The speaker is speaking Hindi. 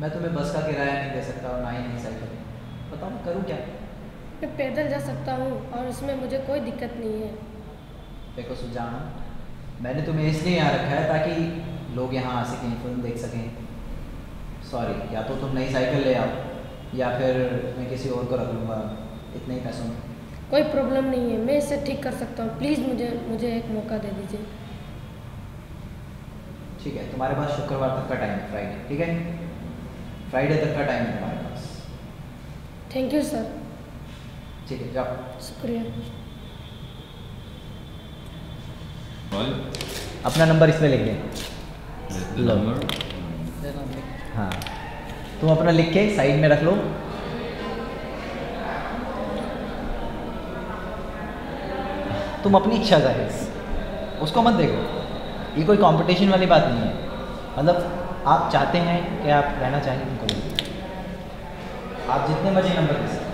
मैं तुम्हें बस का किराया नहीं दे सकता और ना ही नहीं साइकिल। बताओ मैं करूँ क्या? मैं पैदल जा सकता हूँ और उसमें मुझे कोई दिक्कत नहीं है। देखो सुजान मैंने तुम्हें इसलिए यहाँ रखा है ताकि लोग यहाँ आ सकें फ़िल्म देख सकें। सॉरी या तो तुम नई साइकिल ले आओ या फिर मैं किसी और को रख लूँगा इतने ही पैसों में। कोई प्रॉब्लम नहीं है मैं इसे ठीक कर सकता हूँ। प्लीज़ मुझे मुझे एक मौका दे दीजिए। ठीक है तुम्हारे पास शुक्रवार तक का टाइम है फ्राइडे ठीक है? फ्राइडे तक का टाइम है तुम्हारे पास। थैंक यू सर ठीक है जाओ। शुक्रिया। अपना नंबर इसमें लिख दें लो। हाँ। तुम अपना लिख के साइड में रख लो। तुम अपनी इच्छा ज़ाहिर उसको मत देखो। ये कोई कंपटीशन वाली बात नहीं है। मतलब आप चाहते हैं कि आप रहना चाहेंगे उनको आप जितने मर्ज़ी नंबर दे सकते